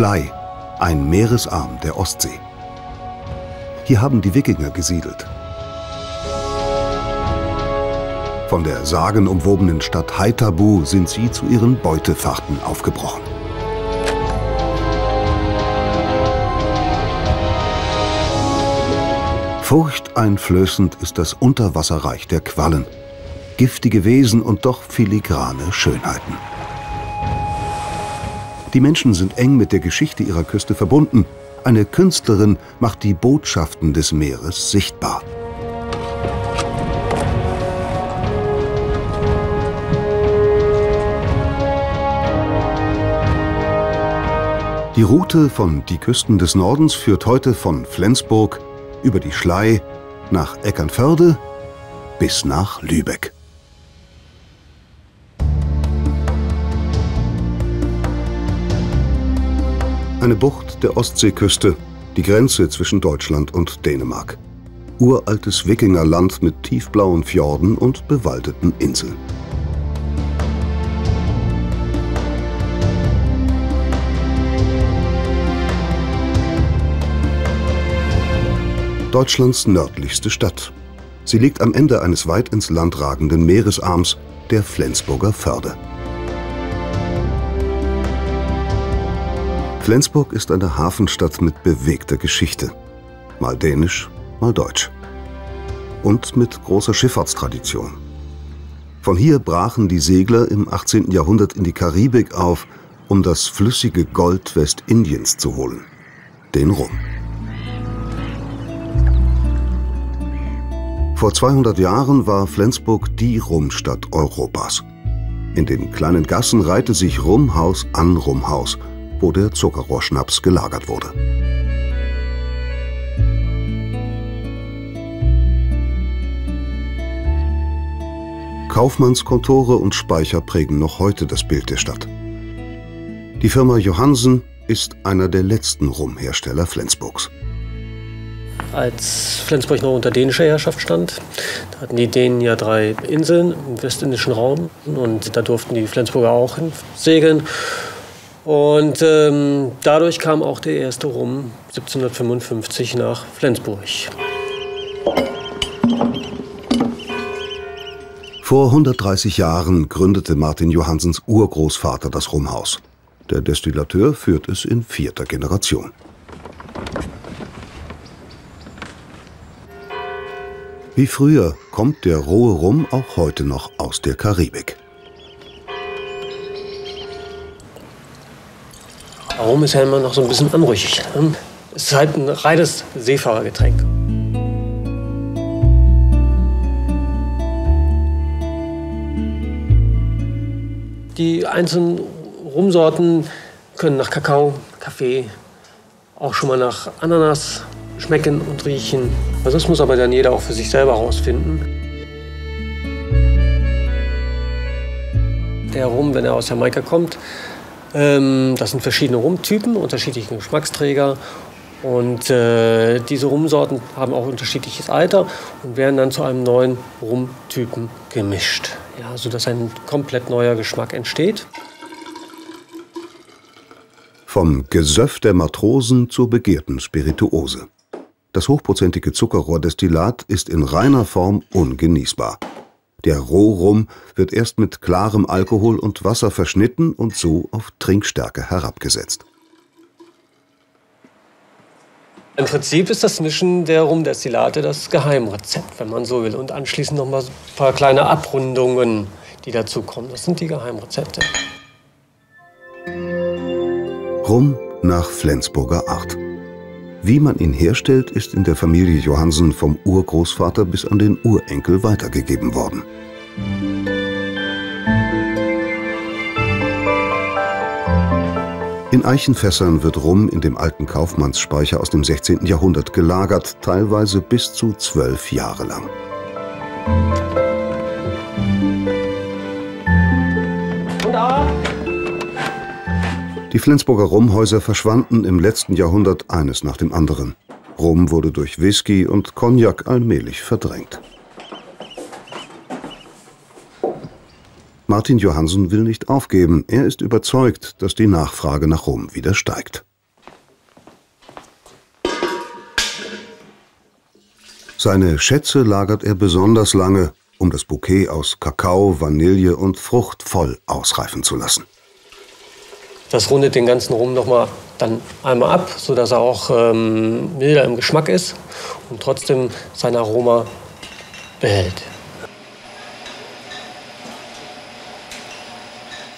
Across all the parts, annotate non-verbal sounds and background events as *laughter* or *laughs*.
Schlei, ein Meeresarm der Ostsee. Hier haben die Wikinger gesiedelt. Von der sagenumwobenen Stadt Haithabu sind sie zu ihren Beutefahrten aufgebrochen. Furchteinflößend ist das Unterwasserreich der Quallen. Giftige Wesen und doch filigrane Schönheiten. Die Menschen sind eng mit der Geschichte ihrer Küste verbunden. Eine Künstlerin macht die Botschaften des Meeres sichtbar. Die Route von die Küsten des Nordens führt heute von Flensburg über die Schlei nach Eckernförde bis nach Lübeck. Eine Bucht der Ostseeküste, die Grenze zwischen Deutschland und Dänemark. Uraltes Wikingerland mit tiefblauen Fjorden und bewaldeten Inseln. Deutschlands nördlichste Stadt. Sie liegt am Ende eines weit ins Land ragenden Meeresarms, der Flensburger Förde. Flensburg ist eine Hafenstadt mit bewegter Geschichte. Mal dänisch, mal deutsch. Und mit großer Schifffahrtstradition. Von hier brachen die Segler im 18. Jahrhundert in die Karibik auf, um das flüssige Gold Westindiens zu holen. Den Rum. Vor 200 Jahren war Flensburg die Rumstadt Europas. In den kleinen Gassen reihte sich Rumhaus an Rumhaus, wo der Zuckerrohrschnaps gelagert wurde. Kaufmannskontore und Speicher prägen noch heute das Bild der Stadt. Die Firma Johansen ist einer der letzten Rumhersteller Flensburgs als Flensburg noch unter dänischer Herrschaft stand. Hatten die Dänen ja drei Inseln im westindischen Raum und da durften die Flensburger auch segeln. Und ähm, dadurch kam auch der erste Rum 1755 nach Flensburg. Vor 130 Jahren gründete Martin Johansens Urgroßvater das Rumhaus. Der Destillateur führt es in vierter Generation. Wie früher kommt der rohe Rum auch heute noch aus der Karibik. Rum ist ja immer noch so ein bisschen anrüchig. Ne? Es ist halt ein reines Seefahrergetränk. Die einzelnen Rumsorten können nach Kakao, Kaffee, auch schon mal nach Ananas schmecken und riechen. Also das muss aber dann jeder auch für sich selber herausfinden. Der Rum, wenn er aus Jamaika kommt, ähm, das sind verschiedene Rumtypen, unterschiedliche Geschmacksträger. Und äh, diese Rumsorten haben auch unterschiedliches Alter und werden dann zu einem neuen Rumtypen gemischt, ja, sodass ein komplett neuer Geschmack entsteht. Vom Gesöff der Matrosen zur begehrten Spirituose. Das hochprozentige Zuckerrohrdestillat ist in reiner Form ungenießbar. Der Rohrum wird erst mit klarem Alkohol und Wasser verschnitten und so auf Trinkstärke herabgesetzt. Im Prinzip ist das Mischen der Rumdestillate das Geheimrezept, wenn man so will. Und anschließend noch mal ein paar kleine Abrundungen, die dazu kommen. Das sind die Geheimrezepte. Rum nach Flensburger Art. Wie man ihn herstellt, ist in der Familie Johansen vom Urgroßvater bis an den Urenkel weitergegeben worden. In Eichenfässern wird Rum in dem alten Kaufmannsspeicher aus dem 16. Jahrhundert gelagert, teilweise bis zu zwölf Jahre lang. Die Flensburger Rumhäuser verschwanden im letzten Jahrhundert eines nach dem anderen. Rum wurde durch Whisky und Cognac allmählich verdrängt. Martin Johansen will nicht aufgeben. Er ist überzeugt, dass die Nachfrage nach Rum wieder steigt. Seine Schätze lagert er besonders lange, um das Bouquet aus Kakao, Vanille und Frucht voll ausreifen zu lassen. Das rundet den ganzen Rum nochmal dann einmal ab, sodass er auch ähm, milder im Geschmack ist und trotzdem sein Aroma behält.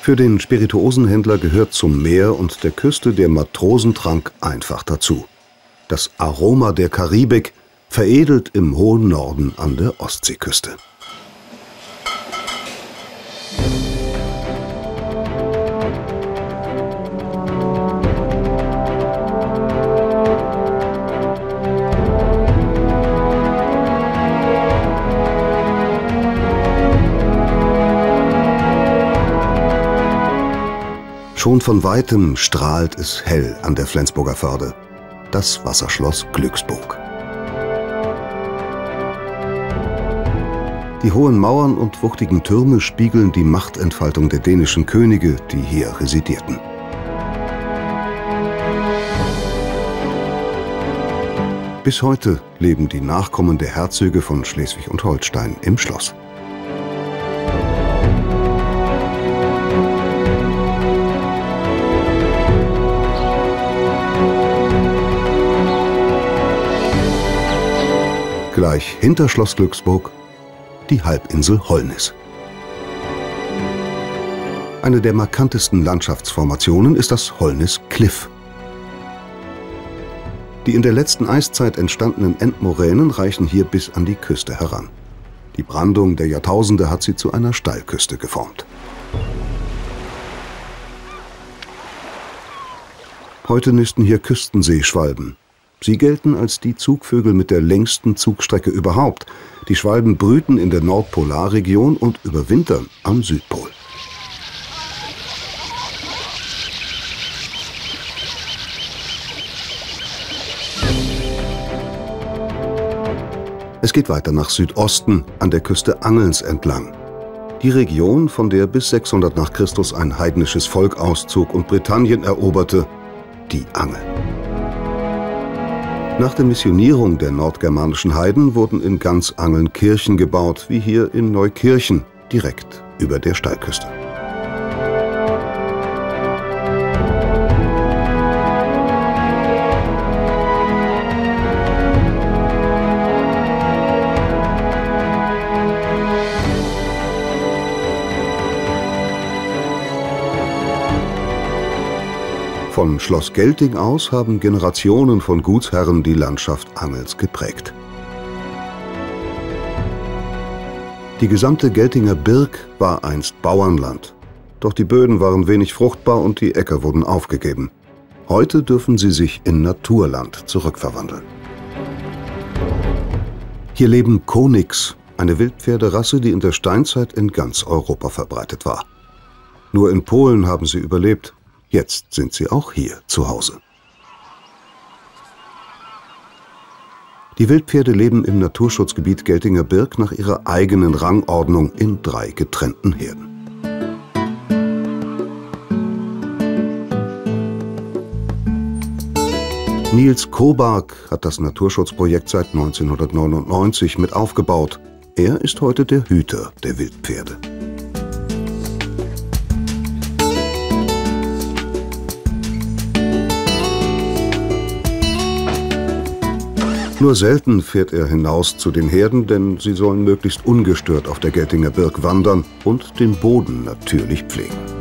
Für den Spirituosenhändler gehört zum Meer und der Küste der Matrosentrank einfach dazu. Das Aroma der Karibik veredelt im hohen Norden an der Ostseeküste. Schon von weitem strahlt es hell an der Flensburger Förde. Das Wasserschloss Glücksburg. Die hohen Mauern und wuchtigen Türme spiegeln die Machtentfaltung der dänischen Könige, die hier residierten. Bis heute leben die Nachkommen der Herzöge von Schleswig und Holstein im Schloss. Gleich hinter Schloss Glücksburg die Halbinsel Holnis. Eine der markantesten Landschaftsformationen ist das Holnis Cliff. Die in der letzten Eiszeit entstandenen Endmoränen reichen hier bis an die Küste heran. Die Brandung der Jahrtausende hat sie zu einer Steilküste geformt. Heute nisten hier Küstenseeschwalben, Sie gelten als die Zugvögel mit der längsten Zugstrecke überhaupt. Die Schwalben brüten in der Nordpolarregion und überwintern am Südpol. Es geht weiter nach Südosten, an der Küste Angelns entlang. Die Region, von der bis 600 nach Christus ein heidnisches Volk auszog und Britannien eroberte, die Angel. Nach der Missionierung der nordgermanischen Heiden wurden in ganz Angeln Kirchen gebaut, wie hier in Neukirchen, direkt über der Steilküste. Von Schloss Gelting aus haben Generationen von Gutsherren die Landschaft Angels geprägt. Die gesamte Geltinger Birk war einst Bauernland. Doch die Böden waren wenig fruchtbar und die Äcker wurden aufgegeben. Heute dürfen sie sich in Naturland zurückverwandeln. Hier leben Konix, eine Wildpferderasse, die in der Steinzeit in ganz Europa verbreitet war. Nur in Polen haben sie überlebt Jetzt sind sie auch hier zu Hause. Die Wildpferde leben im Naturschutzgebiet Geltinger Birk nach ihrer eigenen Rangordnung in drei getrennten Herden. Nils Kobark hat das Naturschutzprojekt seit 1999 mit aufgebaut. Er ist heute der Hüter der Wildpferde. Nur selten fährt er hinaus zu den Herden, denn sie sollen möglichst ungestört auf der Geltinger Birk wandern und den Boden natürlich pflegen.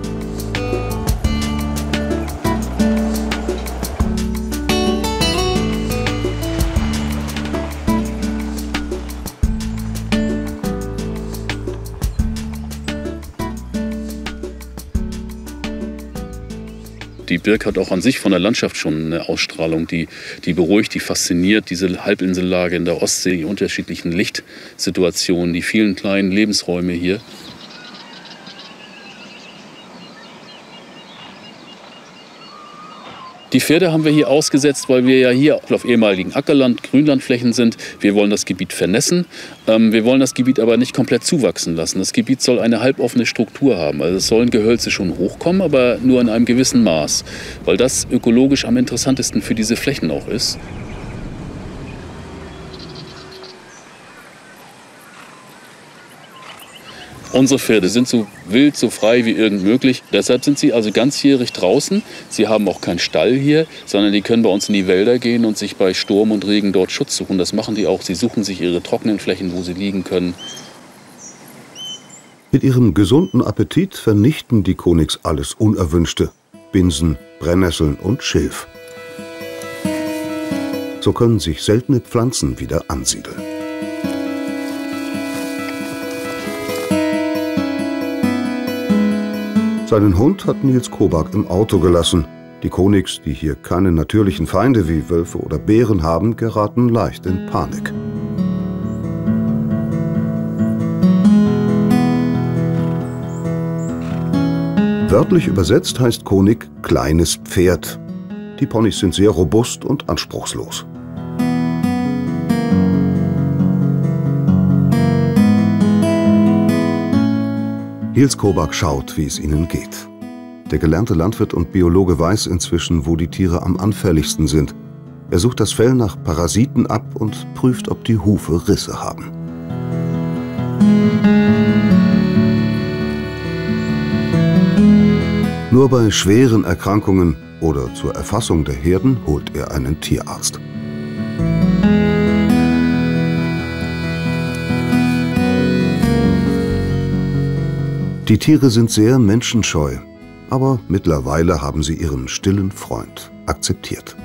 Die Birk hat auch an sich von der Landschaft schon eine Ausstrahlung, die, die beruhigt, die fasziniert. Diese Halbinsellage in der Ostsee, die unterschiedlichen Lichtsituationen, die vielen kleinen Lebensräume hier. Die Pferde haben wir hier ausgesetzt, weil wir ja hier auf ehemaligen Ackerland, Grünlandflächen sind. Wir wollen das Gebiet vernässen. Ähm, wir wollen das Gebiet aber nicht komplett zuwachsen lassen. Das Gebiet soll eine halboffene Struktur haben. Also es sollen Gehölze schon hochkommen, aber nur in einem gewissen Maß, weil das ökologisch am interessantesten für diese Flächen auch ist. Unsere Pferde sind so wild, so frei wie irgend möglich. Deshalb sind sie also ganzjährig draußen. Sie haben auch keinen Stall hier, sondern die können bei uns in die Wälder gehen und sich bei Sturm und Regen dort Schutz suchen. Das machen die auch. Sie suchen sich ihre trockenen Flächen, wo sie liegen können. Mit ihrem gesunden Appetit vernichten die Konix alles Unerwünschte. Binsen, Brennnesseln und Schilf. So können sich seltene Pflanzen wieder ansiedeln. Seinen Hund hat Nils Kobak im Auto gelassen. Die Konix, die hier keine natürlichen Feinde wie Wölfe oder Bären haben, geraten leicht in Panik. Wörtlich übersetzt heißt Konig kleines Pferd. Die Ponys sind sehr robust und anspruchslos. Nils Kobak schaut, wie es ihnen geht. Der gelernte Landwirt und Biologe weiß inzwischen, wo die Tiere am anfälligsten sind. Er sucht das Fell nach Parasiten ab und prüft, ob die Hufe Risse haben. Nur bei schweren Erkrankungen oder zur Erfassung der Herden holt er einen Tierarzt. Die Tiere sind sehr menschenscheu, aber mittlerweile haben sie ihren stillen Freund akzeptiert.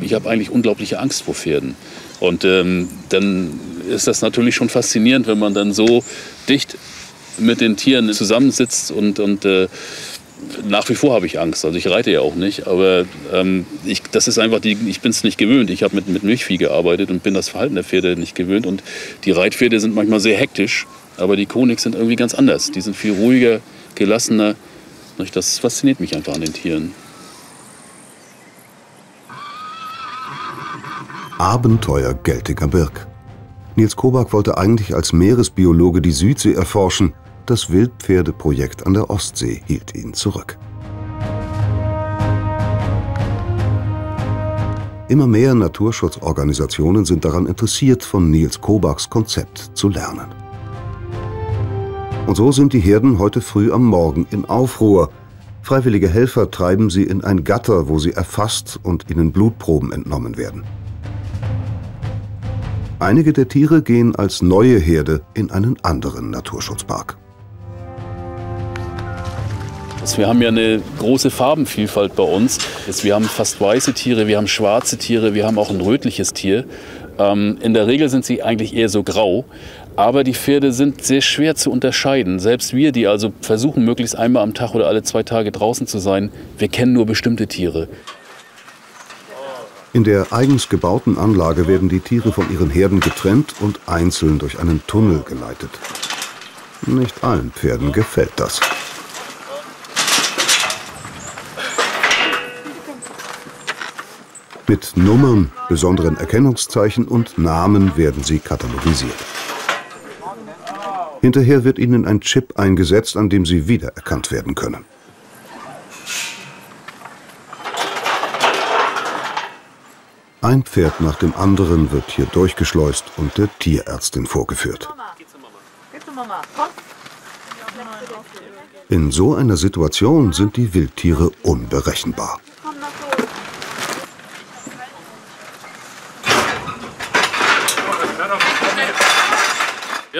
Ich habe eigentlich unglaubliche Angst vor Pferden. Und ähm, dann ist das natürlich schon faszinierend, wenn man dann so dicht mit den Tieren zusammensitzt und, und äh, nach wie vor habe ich Angst. Also ich reite ja auch nicht, aber ähm, ich, das ist einfach die, ich bin es nicht gewöhnt. Ich habe mit, mit Milchvieh gearbeitet und bin das Verhalten der Pferde nicht gewöhnt. Und die Reitpferde sind manchmal sehr hektisch, aber die Konigs sind irgendwie ganz anders. Die sind viel ruhiger, gelassener. Das fasziniert mich einfach an den Tieren. Abenteuer Geltiger Birk. Nils Kobak wollte eigentlich als Meeresbiologe die Südsee erforschen. Das Wildpferdeprojekt an der Ostsee hielt ihn zurück. Immer mehr Naturschutzorganisationen sind daran interessiert, von Nils Kobaks Konzept zu lernen. Und so sind die Herden heute früh am Morgen in Aufruhr. Freiwillige Helfer treiben sie in ein Gatter, wo sie erfasst und ihnen Blutproben entnommen werden. Einige der Tiere gehen als neue Herde in einen anderen Naturschutzpark. Wir haben ja eine große Farbenvielfalt bei uns. Wir haben fast weiße Tiere, wir haben schwarze Tiere, wir haben auch ein rötliches Tier. Ähm, in der Regel sind sie eigentlich eher so grau. Aber die Pferde sind sehr schwer zu unterscheiden. Selbst wir, die also versuchen, möglichst einmal am Tag oder alle zwei Tage draußen zu sein, wir kennen nur bestimmte Tiere. In der eigens gebauten Anlage werden die Tiere von ihren Herden getrennt und einzeln durch einen Tunnel geleitet. Nicht allen Pferden gefällt das. Mit Nummern, besonderen Erkennungszeichen und Namen werden sie katalogisiert. Hinterher wird ihnen ein Chip eingesetzt, an dem sie wiedererkannt werden können. Ein Pferd nach dem anderen wird hier durchgeschleust und der Tierärztin vorgeführt. In so einer Situation sind die Wildtiere unberechenbar.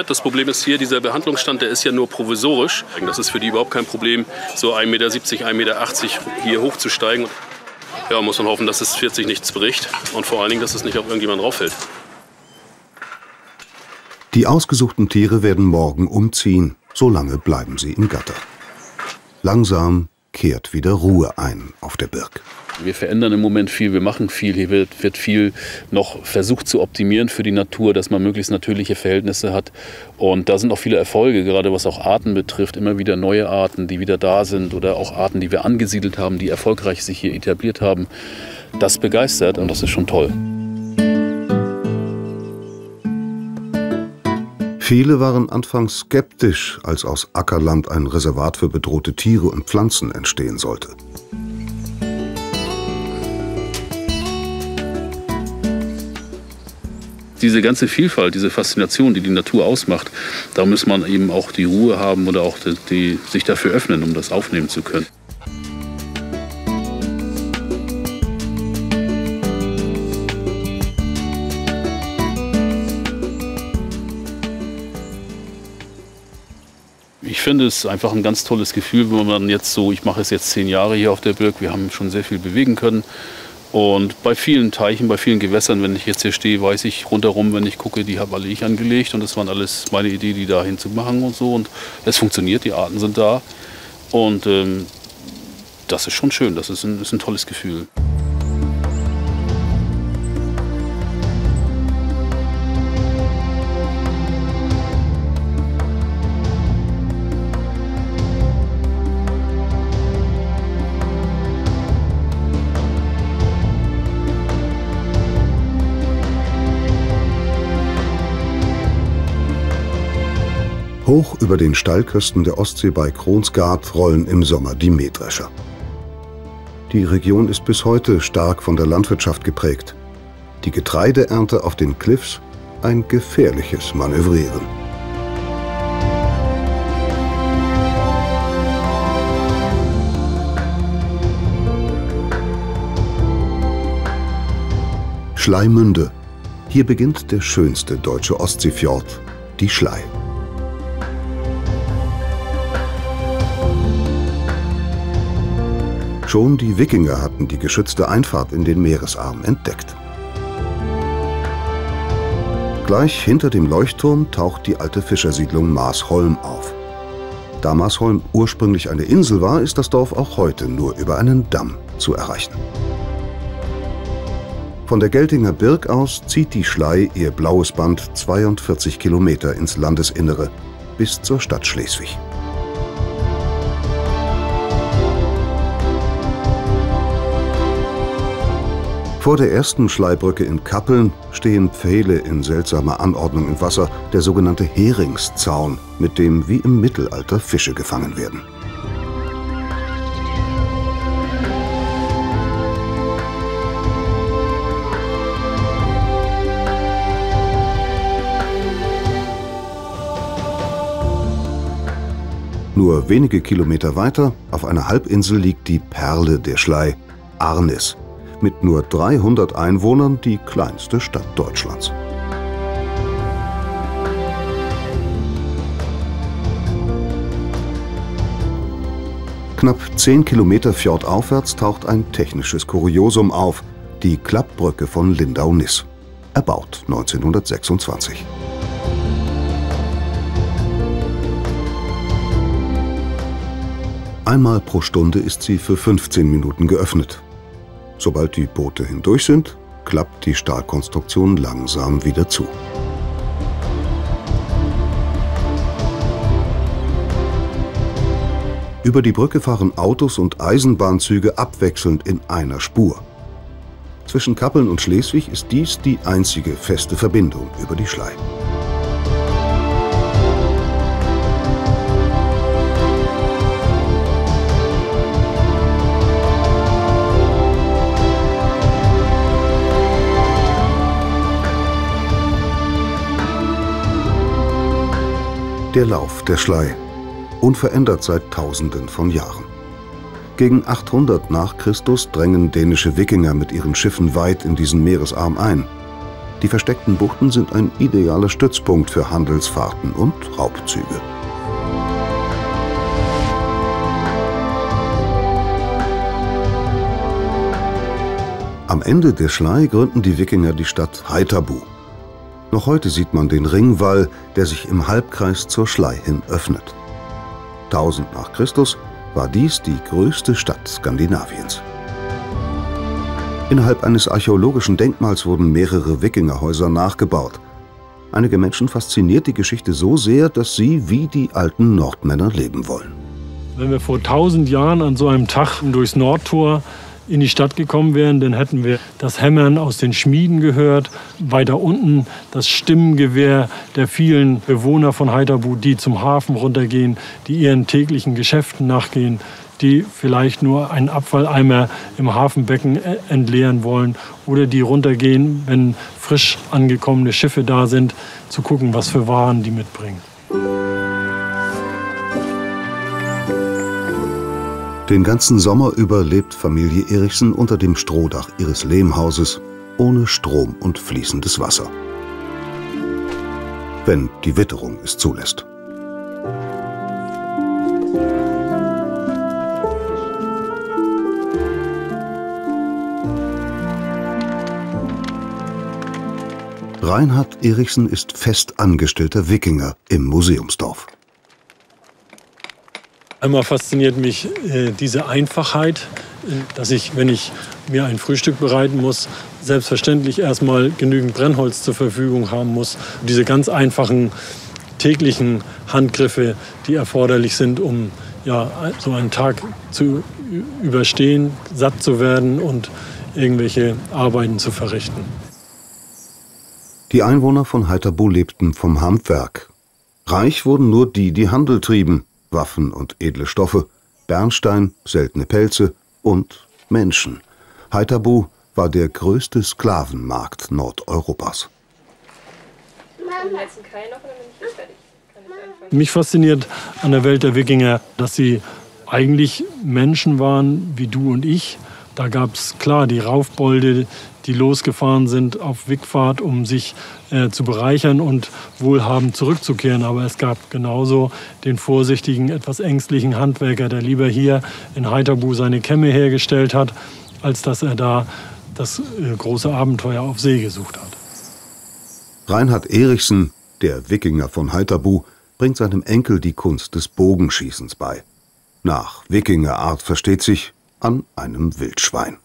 Das Problem ist hier, dieser Behandlungsstand, der ist ja nur provisorisch. Das ist für die überhaupt kein Problem, so 1,70 Meter, 1,80 Meter hier hochzusteigen. Ja, muss man hoffen, dass es 40 nichts bricht und vor allen Dingen, dass es nicht auf irgendjemand rauffällt. Die ausgesuchten Tiere werden morgen umziehen. So lange bleiben sie im Gatter. Langsam kehrt wieder Ruhe ein auf der Birk. Wir verändern im Moment viel, wir machen viel. Hier wird, wird viel noch versucht zu optimieren für die Natur, dass man möglichst natürliche Verhältnisse hat. Und da sind auch viele Erfolge, gerade was auch Arten betrifft. Immer wieder neue Arten, die wieder da sind oder auch Arten, die wir angesiedelt haben, die erfolgreich sich hier etabliert haben. Das begeistert und das ist schon toll. Viele waren anfangs skeptisch, als aus Ackerland ein Reservat für bedrohte Tiere und Pflanzen entstehen sollte. Diese ganze Vielfalt, diese Faszination, die die Natur ausmacht, da muss man eben auch die Ruhe haben oder auch die, die, sich dafür öffnen, um das aufnehmen zu können. Ich finde es einfach ein ganz tolles Gefühl, wenn man jetzt so, ich mache es jetzt zehn Jahre hier auf der Birk, wir haben schon sehr viel bewegen können. Und bei vielen Teichen, bei vielen Gewässern, wenn ich jetzt hier stehe, weiß ich rundherum, wenn ich gucke, die habe alle ich angelegt und das waren alles meine Idee, die da hinzumachen und so. Und es funktioniert, die Arten sind da. Und ähm, das ist schon schön, das ist ein, ist ein tolles Gefühl. Hoch über den Steilküsten der Ostsee bei Kronsgaard rollen im Sommer die Mähdrescher. Die Region ist bis heute stark von der Landwirtschaft geprägt. Die Getreideernte auf den Cliffs ein gefährliches Manövrieren. Schleimünde. Hier beginnt der schönste deutsche Ostseefjord, die Schlei. Schon die Wikinger hatten die geschützte Einfahrt in den Meeresarm entdeckt. Gleich hinter dem Leuchtturm taucht die alte Fischersiedlung Maasholm auf. Da Maasholm ursprünglich eine Insel war, ist das Dorf auch heute nur über einen Damm zu erreichen. Von der Geltinger Birk aus zieht die Schlei ihr blaues Band 42 Kilometer ins Landesinnere bis zur Stadt Schleswig. Vor der ersten Schleibrücke in Kappeln stehen Pfähle in seltsamer Anordnung im Wasser, der sogenannte Heringszaun, mit dem wie im Mittelalter Fische gefangen werden. Nur wenige Kilometer weiter, auf einer Halbinsel, liegt die Perle der Schlei, Arnis, mit nur 300 Einwohnern die kleinste Stadt Deutschlands. Knapp 10 Kilometer fjordaufwärts taucht ein technisches Kuriosum auf, die Klappbrücke von Lindau-Niss, erbaut 1926. Einmal pro Stunde ist sie für 15 Minuten geöffnet. Sobald die Boote hindurch sind, klappt die Stahlkonstruktion langsam wieder zu. Über die Brücke fahren Autos und Eisenbahnzüge abwechselnd in einer Spur. Zwischen Kappeln und Schleswig ist dies die einzige feste Verbindung über die Schlei. Der Lauf der Schlei, unverändert seit Tausenden von Jahren. Gegen 800 nach Christus drängen dänische Wikinger mit ihren Schiffen weit in diesen Meeresarm ein. Die versteckten Buchten sind ein idealer Stützpunkt für Handelsfahrten und Raubzüge. Am Ende der Schlei gründen die Wikinger die Stadt Haithabu, noch heute sieht man den Ringwall, der sich im Halbkreis zur Schlei hin öffnet. 1000 nach Christus war dies die größte Stadt Skandinaviens. Innerhalb eines archäologischen Denkmals wurden mehrere Wikingerhäuser nachgebaut. Einige Menschen fasziniert die Geschichte so sehr, dass sie wie die alten Nordmänner leben wollen. Wenn wir vor tausend Jahren an so einem Tag durchs Nordtor in die Stadt gekommen wären, dann hätten wir das Hämmern aus den Schmieden gehört. Weiter unten das Stimmengewehr der vielen Bewohner von Heiterbu, die zum Hafen runtergehen, die ihren täglichen Geschäften nachgehen die vielleicht nur einen Abfalleimer im Hafenbecken äh, entleeren wollen oder die runtergehen, wenn frisch angekommene Schiffe da sind, zu gucken, was für Waren die mitbringen. Den ganzen Sommer über lebt Familie Erichsen unter dem Strohdach ihres Lehmhauses, ohne Strom und fließendes Wasser. Wenn die Witterung es zulässt. Reinhard Erichsen ist fest angestellter Wikinger im Museumsdorf. Einmal fasziniert mich äh, diese Einfachheit, dass ich, wenn ich mir ein Frühstück bereiten muss, selbstverständlich erstmal genügend Brennholz zur Verfügung haben muss. Diese ganz einfachen täglichen Handgriffe, die erforderlich sind, um ja, so einen Tag zu überstehen, satt zu werden und irgendwelche Arbeiten zu verrichten. Die Einwohner von Heiterbu lebten vom Handwerk. Reich wurden nur die, die Handel trieben, Waffen und edle Stoffe, Bernstein, seltene Pelze und Menschen. Heiterbu war der größte Sklavenmarkt Nordeuropas. Mich fasziniert an der Welt der Wikinger, dass sie eigentlich Menschen waren wie du und ich. Da gab es klar die Raufbolde, die losgefahren sind auf Wigfahrt, um sich äh, zu bereichern und wohlhabend zurückzukehren. Aber es gab genauso den vorsichtigen, etwas ängstlichen Handwerker, der lieber hier in Heiterbu seine Kämme hergestellt hat, als dass er da das äh, große Abenteuer auf See gesucht hat. Reinhard Erichsen, der Wikinger von Heiterbu, bringt seinem Enkel die Kunst des Bogenschießens bei. Nach Wikingerart versteht sich an einem Wildschwein.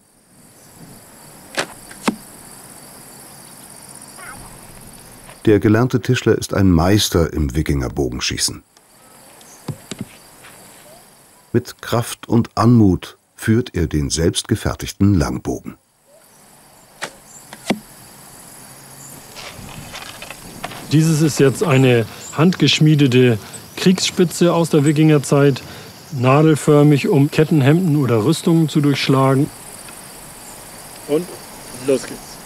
Der gelernte Tischler ist ein Meister im Wikingerbogenschießen. Mit Kraft und Anmut führt er den selbstgefertigten Langbogen. Dieses ist jetzt eine handgeschmiedete Kriegsspitze aus der Wikingerzeit, nadelförmig, um Kettenhemden oder Rüstungen zu durchschlagen. Und los geht's.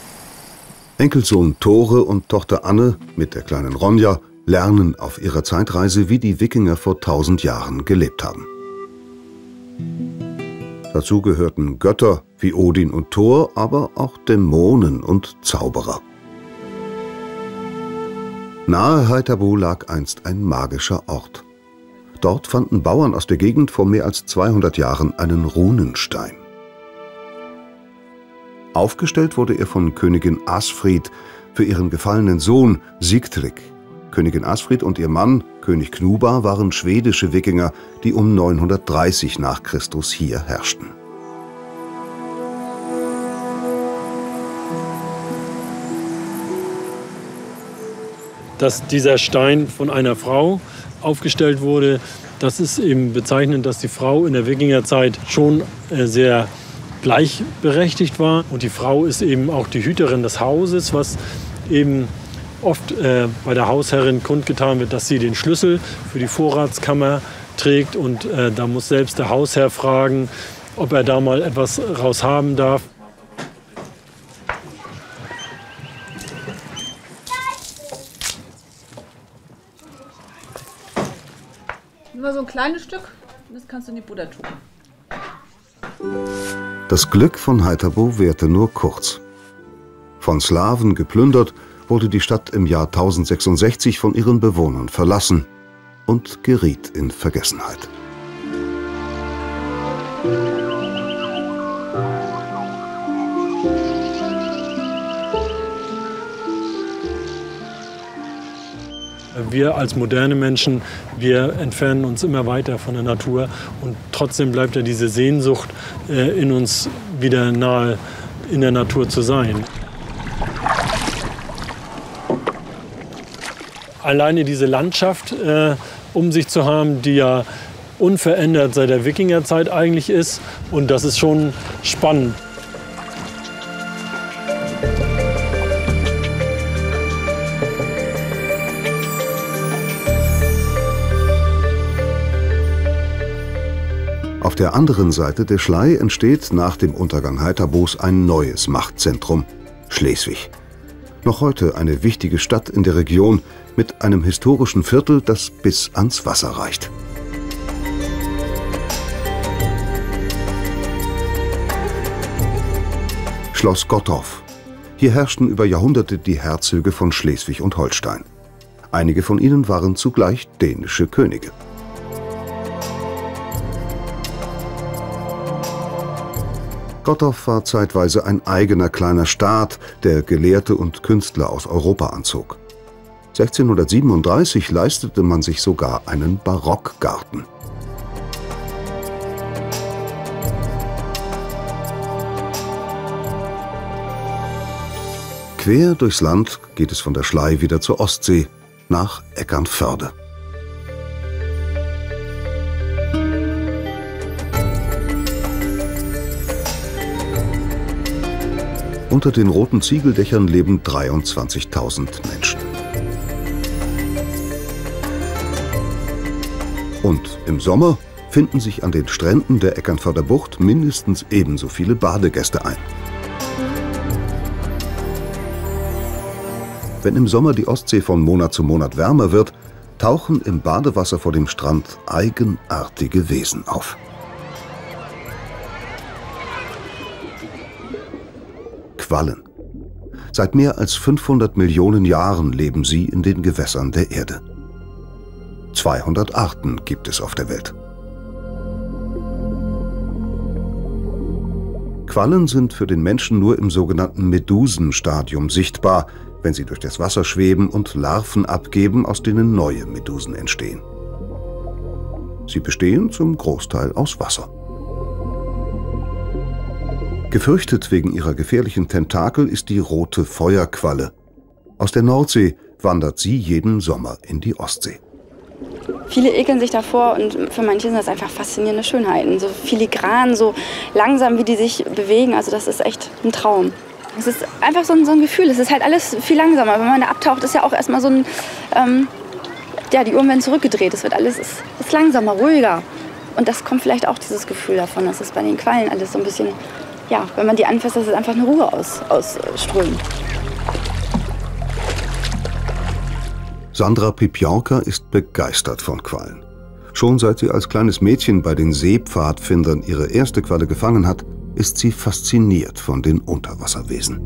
Enkelsohn Tore und Tochter Anne mit der kleinen Ronja lernen auf ihrer Zeitreise, wie die Wikinger vor tausend Jahren gelebt haben. Dazu gehörten Götter wie Odin und Thor, aber auch Dämonen und Zauberer. Nahe Haithabu lag einst ein magischer Ort. Dort fanden Bauern aus der Gegend vor mehr als 200 Jahren einen Runenstein. Aufgestellt wurde er von Königin Asfried für ihren gefallenen Sohn Sigtryg. Königin Asfried und ihr Mann, König Knuba, waren schwedische Wikinger, die um 930 nach Christus hier herrschten. Dass dieser Stein von einer Frau aufgestellt wurde, das ist eben bezeichnend, dass die Frau in der Wikingerzeit schon äh, sehr gleichberechtigt war. Und die Frau ist eben auch die Hüterin des Hauses, was eben oft äh, bei der Hausherrin kundgetan wird, dass sie den Schlüssel für die Vorratskammer trägt. Und äh, da muss selbst der Hausherr fragen, ob er da mal etwas raus haben darf. Kleines Stück, das kannst du in die Butter tun. Das Glück von Heiterbo währte nur kurz. Von Slawen geplündert, wurde die Stadt im Jahr 1066 von ihren Bewohnern verlassen und geriet in Vergessenheit. Wir als moderne Menschen, wir entfernen uns immer weiter von der Natur und trotzdem bleibt ja diese Sehnsucht äh, in uns wieder nahe in der Natur zu sein. Alleine diese Landschaft äh, um sich zu haben, die ja unverändert seit der Wikingerzeit eigentlich ist. Und das ist schon spannend. Auf der anderen Seite der Schlei entsteht nach dem Untergang Heiterbos ein neues Machtzentrum, Schleswig. Noch heute eine wichtige Stadt in der Region mit einem historischen Viertel, das bis ans Wasser reicht. Schloss Gottorf. Hier herrschten über Jahrhunderte die Herzöge von Schleswig und Holstein. Einige von ihnen waren zugleich dänische Könige. Gottorf war zeitweise ein eigener kleiner Staat, der Gelehrte und Künstler aus Europa anzog. 1637 leistete man sich sogar einen Barockgarten. Quer durchs Land geht es von der Schlei wieder zur Ostsee, nach Eckernförde. Unter den roten Ziegeldächern leben 23.000 Menschen. Und im Sommer finden sich an den Stränden der Eckernförder Bucht mindestens ebenso viele Badegäste ein. Wenn im Sommer die Ostsee von Monat zu Monat wärmer wird, tauchen im Badewasser vor dem Strand eigenartige Wesen auf. Quallen. Seit mehr als 500 Millionen Jahren leben sie in den Gewässern der Erde. 200 Arten gibt es auf der Welt. Quallen sind für den Menschen nur im sogenannten Medusenstadium sichtbar, wenn sie durch das Wasser schweben und Larven abgeben, aus denen neue Medusen entstehen. Sie bestehen zum Großteil aus Wasser. Gefürchtet wegen ihrer gefährlichen Tentakel ist die rote Feuerqualle. Aus der Nordsee wandert sie jeden Sommer in die Ostsee. Viele ekeln sich davor und für manche sind das einfach faszinierende Schönheiten. So filigran, so langsam, wie die sich bewegen. Also das ist echt ein Traum. Es ist einfach so ein, so ein Gefühl. Es ist halt alles viel langsamer. Wenn man da abtaucht, ist ja auch erstmal so ein. Ähm, ja, die Uhren werden zurückgedreht. Es wird alles ist, ist langsamer, ruhiger. Und das kommt vielleicht auch dieses Gefühl davon, dass es bei den Quallen alles so ein bisschen. Ja, wenn man die anfasst, dass es einfach eine Ruhe aus, ausströmt. Sandra Pipionka ist begeistert von Quallen. Schon seit sie als kleines Mädchen bei den Seepfadfindern ihre erste Qualle gefangen hat, ist sie fasziniert von den Unterwasserwesen.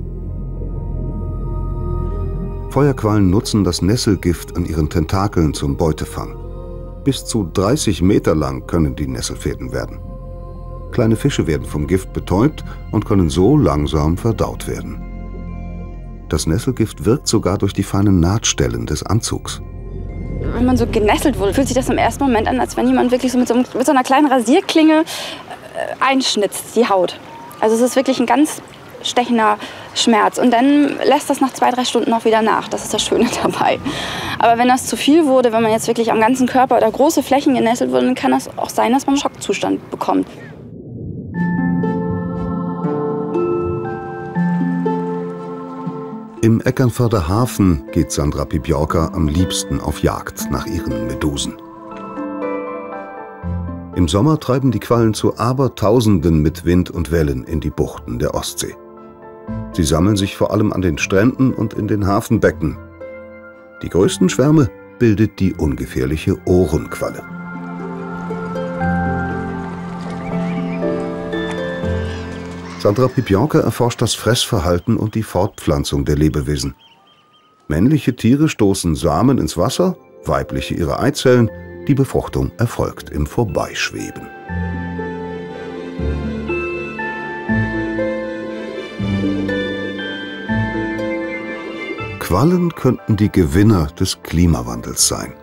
Feuerquallen nutzen das Nesselgift an ihren Tentakeln zum Beutefang. Bis zu 30 Meter lang können die Nesselfäden werden. Kleine Fische werden vom Gift betäubt und können so langsam verdaut werden. Das Nesselgift wirkt sogar durch die feinen Nahtstellen des Anzugs. Wenn man so genesselt wurde, fühlt sich das im ersten Moment an, als wenn jemand wirklich so mit so, mit so einer kleinen Rasierklinge äh, einschnitzt, die Haut. Also es ist wirklich ein ganz stechender Schmerz. Und dann lässt das nach zwei, drei Stunden auch wieder nach. Das ist das Schöne *laughs* dabei. Aber wenn das zu viel wurde, wenn man jetzt wirklich am ganzen Körper oder große Flächen genesselt wurde, dann kann das auch sein, dass man einen Schockzustand bekommt. Im Eckernförder Hafen geht Sandra Pipjorka am liebsten auf Jagd nach ihren Medusen. Im Sommer treiben die Quallen zu Abertausenden mit Wind und Wellen in die Buchten der Ostsee. Sie sammeln sich vor allem an den Stränden und in den Hafenbecken. Die größten Schwärme bildet die ungefährliche Ohrenqualle. Sandra Pipionka erforscht das Fressverhalten und die Fortpflanzung der Lebewesen. Männliche Tiere stoßen Samen ins Wasser, weibliche ihre Eizellen die Befruchtung erfolgt im Vorbeischweben. Quallen könnten die Gewinner des Klimawandels sein.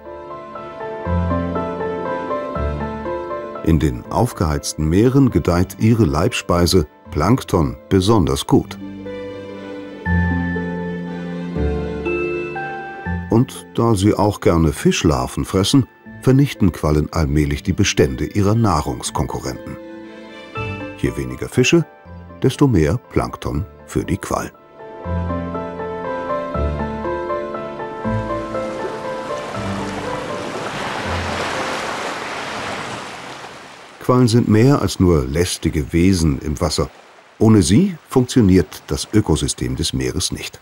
In den aufgeheizten Meeren gedeiht ihre Leibspeise Plankton besonders gut. Und da sie auch gerne Fischlarven fressen, vernichten Quallen allmählich die Bestände ihrer Nahrungskonkurrenten. Je weniger Fische, desto mehr Plankton für die Quallen. Quallen sind mehr als nur lästige Wesen im Wasser. Ohne sie funktioniert das Ökosystem des Meeres nicht.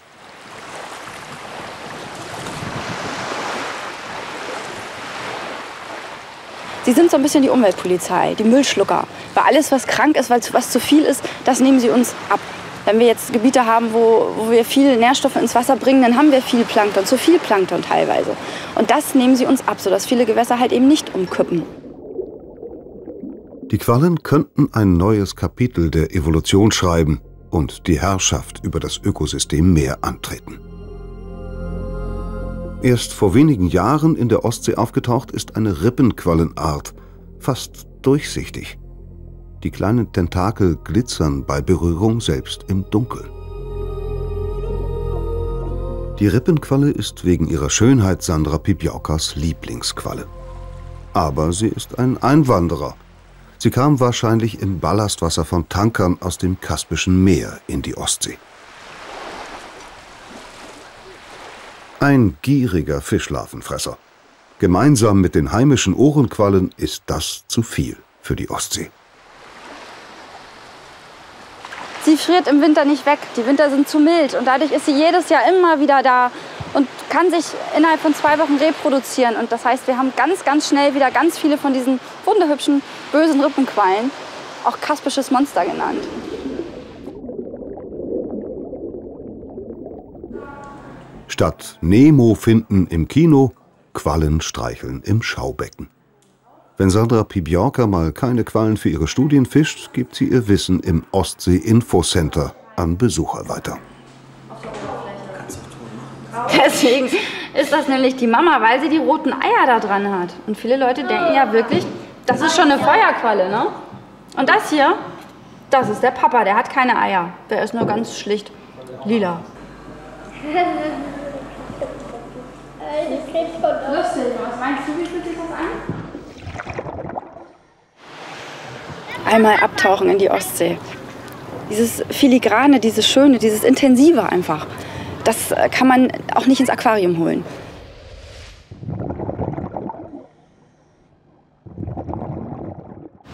Sie sind so ein bisschen die Umweltpolizei, die Müllschlucker. Weil alles, was krank ist, was zu viel ist, das nehmen sie uns ab. Wenn wir jetzt Gebiete haben, wo, wo wir viel Nährstoffe ins Wasser bringen, dann haben wir viel Plankton, zu viel Plankton teilweise. Und das nehmen sie uns ab, sodass viele Gewässer halt eben nicht umkippen. Die Quallen könnten ein neues Kapitel der Evolution schreiben und die Herrschaft über das Ökosystem Meer antreten. Erst vor wenigen Jahren in der Ostsee aufgetaucht ist eine Rippenquallenart, fast durchsichtig. Die kleinen Tentakel glitzern bei Berührung selbst im Dunkeln. Die Rippenqualle ist wegen ihrer Schönheit Sandra Pipjaukas Lieblingsqualle. Aber sie ist ein Einwanderer – Sie kam wahrscheinlich im Ballastwasser von Tankern aus dem Kaspischen Meer in die Ostsee. Ein gieriger Fischlarvenfresser. Gemeinsam mit den heimischen Ohrenquallen ist das zu viel für die Ostsee. Sie friert im Winter nicht weg. Die Winter sind zu mild und dadurch ist sie jedes Jahr immer wieder da und kann sich innerhalb von zwei Wochen reproduzieren. Und das heißt, wir haben ganz, ganz schnell wieder ganz viele von diesen wunderhübschen, bösen Rippenquallen, auch kaspisches Monster genannt. Statt Nemo finden im Kino, Quallen streicheln im Schaubecken. Wenn Sandra Pibjorka mal keine Quallen für ihre Studien fischt, gibt sie ihr Wissen im Ostsee Info Center an Besucher weiter. Deswegen ist das nämlich die Mama, weil sie die roten Eier da dran hat. Und viele Leute denken ja wirklich, das ist schon eine Feuerqualle, ne? Und das hier, das ist der Papa, der hat keine Eier. Der ist nur ganz schlicht lila. Lustig, was meinst du, wie fühlt sich das an? Einmal abtauchen in die Ostsee. Dieses Filigrane, dieses Schöne, dieses Intensive einfach das äh, kann man auch nicht ins Aquarium holen.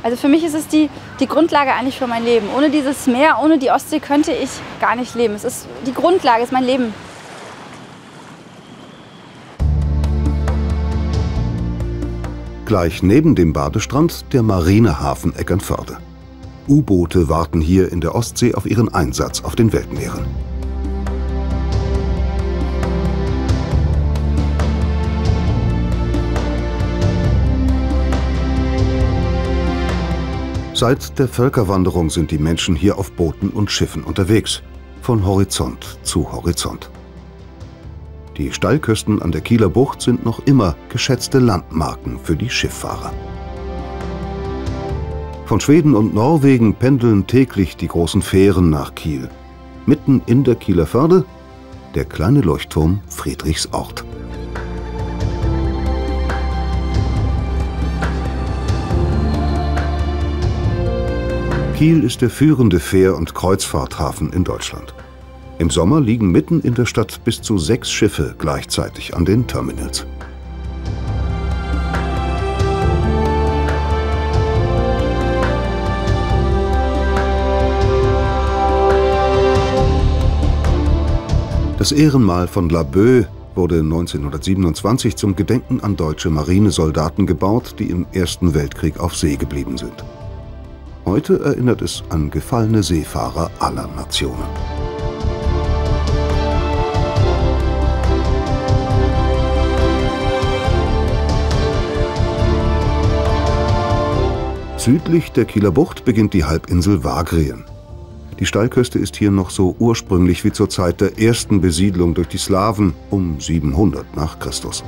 Also für mich ist es die, die Grundlage eigentlich für mein Leben. Ohne dieses Meer, ohne die Ostsee könnte ich gar nicht leben. Es ist die Grundlage, ist mein Leben. Gleich neben dem Badestrand der Marinehafen Eckernförde. U-Boote warten hier in der Ostsee auf ihren Einsatz auf den Weltmeeren. Seit der Völkerwanderung sind die Menschen hier auf Booten und Schiffen unterwegs, von Horizont zu Horizont. Die Steilküsten an der Kieler Bucht sind noch immer geschätzte Landmarken für die Schifffahrer. Von Schweden und Norwegen pendeln täglich die großen Fähren nach Kiel. Mitten in der Kieler Förde der kleine Leuchtturm Friedrichsort. Kiel ist der führende Fähr- und Kreuzfahrthafen in Deutschland. Im Sommer liegen mitten in der Stadt bis zu sechs Schiffe gleichzeitig an den Terminals. Das Ehrenmal von Laboe wurde 1927 zum Gedenken an deutsche Marinesoldaten gebaut, die im Ersten Weltkrieg auf See geblieben sind. Heute erinnert es an gefallene Seefahrer aller Nationen. Südlich der Kieler Bucht beginnt die Halbinsel Vagrien. Die Steilküste ist hier noch so ursprünglich wie zur Zeit der ersten Besiedlung durch die Slawen um 700 nach Christus.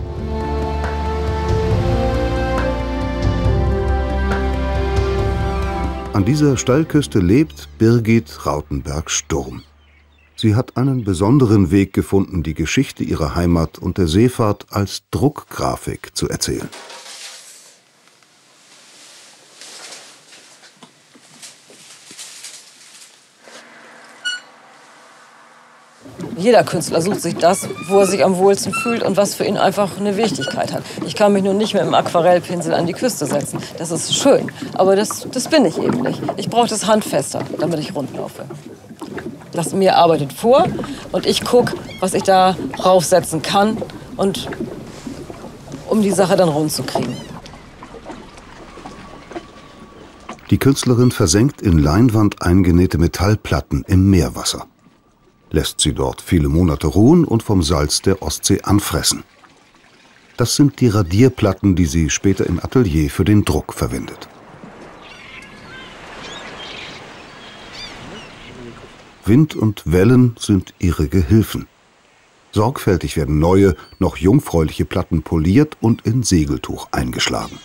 An dieser Steilküste lebt Birgit Rautenberg-Sturm. Sie hat einen besonderen Weg gefunden, die Geschichte ihrer Heimat und der Seefahrt als Druckgrafik zu erzählen. Jeder Künstler sucht sich das, wo er sich am wohlsten fühlt und was für ihn einfach eine Wichtigkeit hat. Ich kann mich nun nicht mit einem Aquarellpinsel an die Küste setzen. Das ist schön, aber das, das bin ich eben nicht. Ich brauche das handfester, damit ich rundlaufe. Das mir arbeitet vor und ich gucke, was ich da raufsetzen kann und um die Sache dann rund zu kriegen. Die Künstlerin versenkt in Leinwand eingenähte Metallplatten im Meerwasser lässt sie dort viele Monate ruhen und vom Salz der Ostsee anfressen. Das sind die Radierplatten, die sie später im Atelier für den Druck verwendet. Wind und Wellen sind ihre Gehilfen. Sorgfältig werden neue, noch jungfräuliche Platten poliert und in Segeltuch eingeschlagen.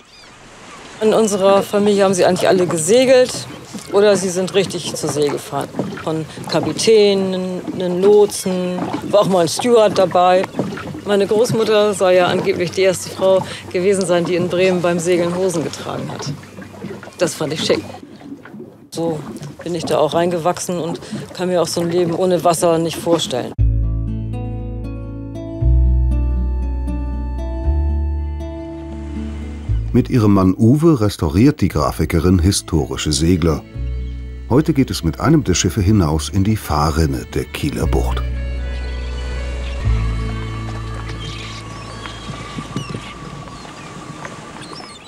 In unserer Familie haben sie eigentlich alle gesegelt oder sie sind richtig zur See gefahren. Von Kapitänen, Lotsen, war auch mal ein Steward dabei. Meine Großmutter soll ja angeblich die erste Frau gewesen sein, die in Bremen beim Segeln Hosen getragen hat. Das fand ich schick. So bin ich da auch reingewachsen und kann mir auch so ein Leben ohne Wasser nicht vorstellen. Mit ihrem Mann Uwe restauriert die Grafikerin historische Segler. Heute geht es mit einem der Schiffe hinaus in die Fahrrinne der Kieler Bucht.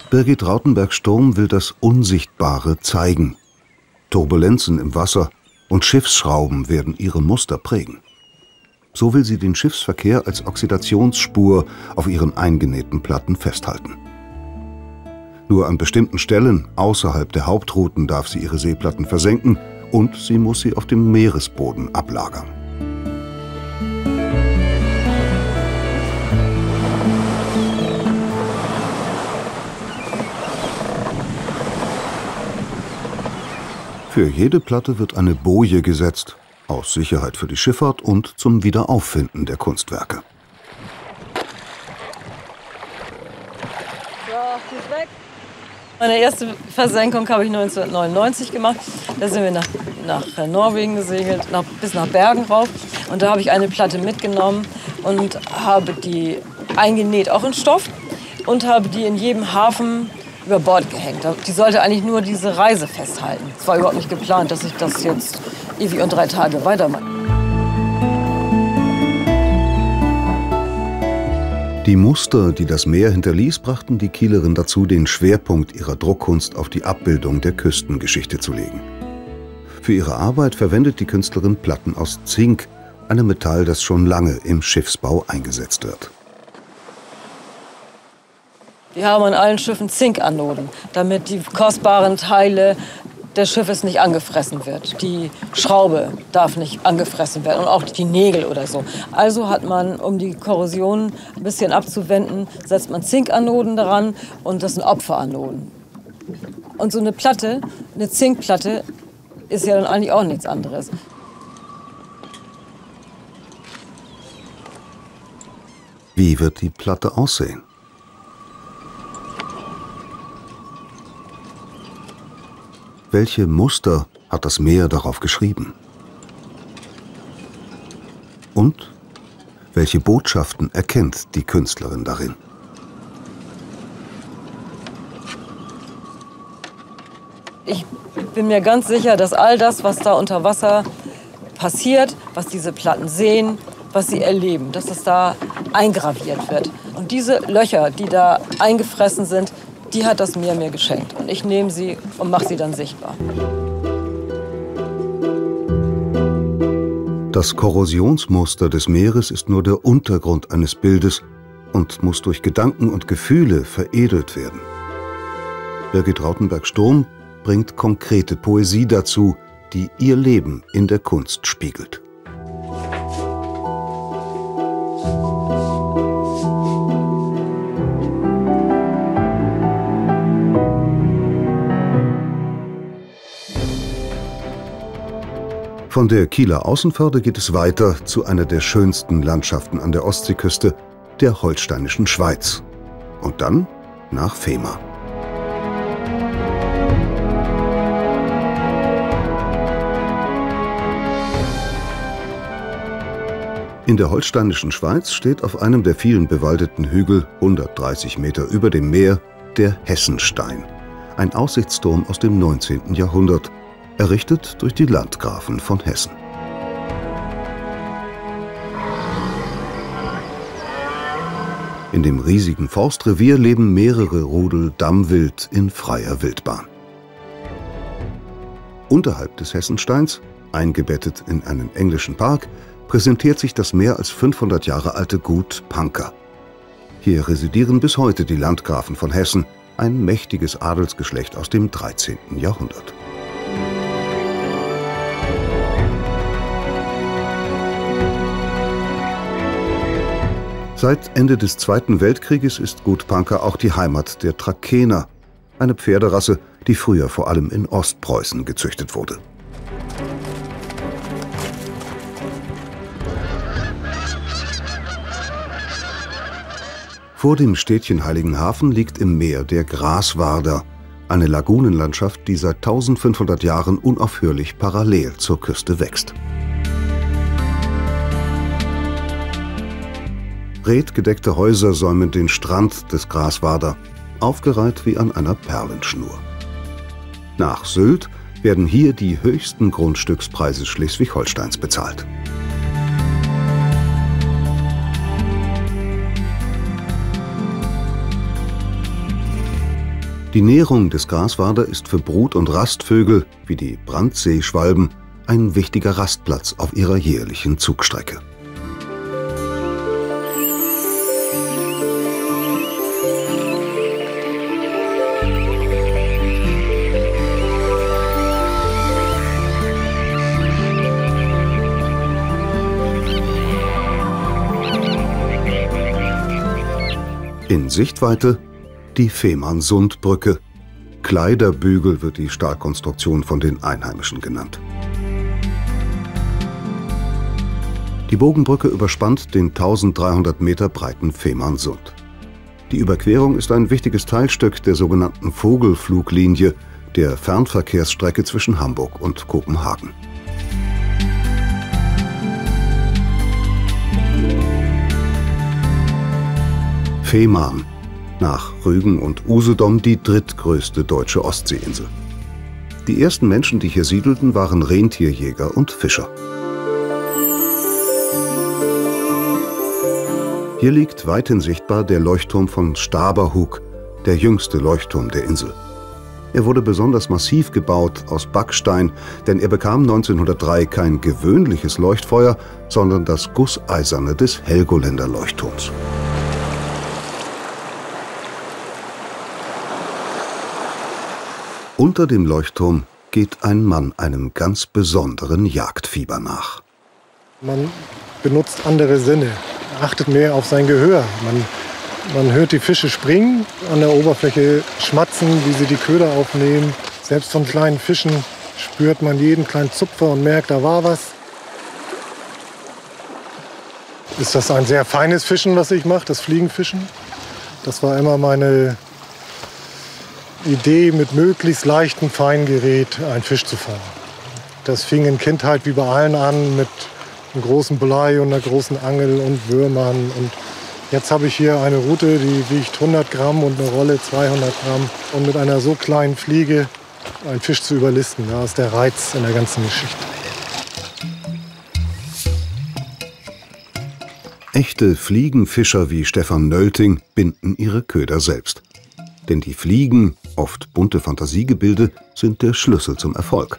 Birgit Rautenberg-Sturm will das Unsichtbare zeigen. Turbulenzen im Wasser und Schiffsschrauben werden ihre Muster prägen. So will sie den Schiffsverkehr als Oxidationsspur auf ihren eingenähten Platten festhalten. Nur an bestimmten Stellen außerhalb der Hauptrouten darf sie ihre Seeplatten versenken und sie muss sie auf dem Meeresboden ablagern. Für jede Platte wird eine Boje gesetzt, aus Sicherheit für die Schifffahrt und zum Wiederauffinden der Kunstwerke. Meine erste Versenkung habe ich 1999 gemacht. Da sind wir nach, nach Norwegen gesegelt, nach, bis nach Bergen rauf. Und da habe ich eine Platte mitgenommen und habe die eingenäht, auch in Stoff, und habe die in jedem Hafen über Bord gehängt. Die sollte eigentlich nur diese Reise festhalten. Es war überhaupt nicht geplant, dass ich das jetzt ewig und drei Tage weitermache. Die Muster, die das Meer hinterließ, brachten die Kielerin dazu, den Schwerpunkt ihrer Druckkunst auf die Abbildung der Küstengeschichte zu legen. Für ihre Arbeit verwendet die Künstlerin Platten aus Zink, einem Metall, das schon lange im Schiffsbau eingesetzt wird. Wir haben an allen Schiffen Zinkanoden, damit die kostbaren Teile des Schiffes nicht angefressen wird. Die Schraube darf nicht angefressen werden und auch die Nägel oder so. Also hat man, um die Korrosion ein bisschen abzuwenden, setzt man Zinkanoden daran und das sind Opferanoden. Und so eine Platte, eine Zinkplatte, ist ja dann eigentlich auch nichts anderes. Wie wird die Platte aussehen? Welche Muster hat das Meer darauf geschrieben? Und welche Botschaften erkennt die Künstlerin darin? Ich bin mir ganz sicher, dass all das, was da unter Wasser passiert, was diese Platten sehen, was sie erleben, dass es da eingraviert wird. Und diese Löcher, die da eingefressen sind, die hat das Meer mir geschenkt. Und ich nehme sie und mache sie dann sichtbar. Das Korrosionsmuster des Meeres ist nur der Untergrund eines Bildes und muss durch Gedanken und Gefühle veredelt werden. Birgit Rautenberg-Sturm bringt konkrete Poesie dazu, die ihr Leben in der Kunst spiegelt. Von der Kieler Außenförde geht es weiter zu einer der schönsten Landschaften an der Ostseeküste, der holsteinischen Schweiz. Und dann nach Fehmarn. In der holsteinischen Schweiz steht auf einem der vielen bewaldeten Hügel 130 Meter über dem Meer der Hessenstein, ein Aussichtsturm aus dem 19. Jahrhundert, errichtet durch die Landgrafen von Hessen. In dem riesigen Forstrevier leben mehrere Rudel Dammwild in freier Wildbahn. Unterhalb des Hessensteins, eingebettet in einen englischen Park, präsentiert sich das mehr als 500 Jahre alte Gut Panker. Hier residieren bis heute die Landgrafen von Hessen, ein mächtiges Adelsgeschlecht aus dem 13. Jahrhundert. Seit Ende des Zweiten Weltkrieges ist Gut Panker auch die Heimat der Trakener, eine Pferderasse, die früher vor allem in Ostpreußen gezüchtet wurde. Vor dem Städtchen Heiligenhafen liegt im Meer der Graswarder, eine Lagunenlandschaft, die seit 1500 Jahren unaufhörlich parallel zur Küste wächst. Redgedeckte Häuser säumen den Strand des Graswader, aufgereiht wie an einer Perlenschnur. Nach Sylt werden hier die höchsten Grundstückspreise Schleswig-Holsteins bezahlt. Die Nährung des Graswader ist für Brut- und Rastvögel wie die Brandseeschwalben ein wichtiger Rastplatz auf ihrer jährlichen Zugstrecke. In Sichtweite die Fehmarnsundbrücke. Kleiderbügel wird die Stahlkonstruktion von den Einheimischen genannt. Die Bogenbrücke überspannt den 1300 Meter breiten Fehmarnsund. Die Überquerung ist ein wichtiges Teilstück der sogenannten Vogelfluglinie, der Fernverkehrsstrecke zwischen Hamburg und Kopenhagen. Fehmarn nach Rügen und Usedom die drittgrößte deutsche Ostseeinsel. Die ersten Menschen, die hier siedelten, waren Rentierjäger und Fischer. Hier liegt weithin sichtbar der Leuchtturm von Staberhug, der jüngste Leuchtturm der Insel. Er wurde besonders massiv gebaut aus Backstein, denn er bekam 1903 kein gewöhnliches Leuchtfeuer, sondern das Gusseiserne des Helgoländer Leuchtturms. Unter dem Leuchtturm geht ein Mann einem ganz besonderen Jagdfieber nach. Man benutzt andere Sinne, achtet mehr auf sein Gehör. Man, man hört die Fische springen, an der Oberfläche schmatzen, wie sie die Köder aufnehmen. Selbst von kleinen Fischen spürt man jeden kleinen Zupfer und merkt, da war was. Ist das ein sehr feines Fischen, was ich mache, das Fliegenfischen? Das war immer meine Idee, mit möglichst leichtem Feingerät einen Fisch zu fangen. Das fing in Kindheit wie bei allen an mit einem großen Blei und einer großen Angel und Würmern. Und jetzt habe ich hier eine Rute, die wiegt 100 Gramm und eine Rolle 200 Gramm. Und mit einer so kleinen Fliege einen Fisch zu überlisten, da ist der Reiz in der ganzen Geschichte. Echte Fliegenfischer wie Stefan Nölting binden ihre Köder selbst. Denn die Fliegen, oft bunte Fantasiegebilde, sind der Schlüssel zum Erfolg.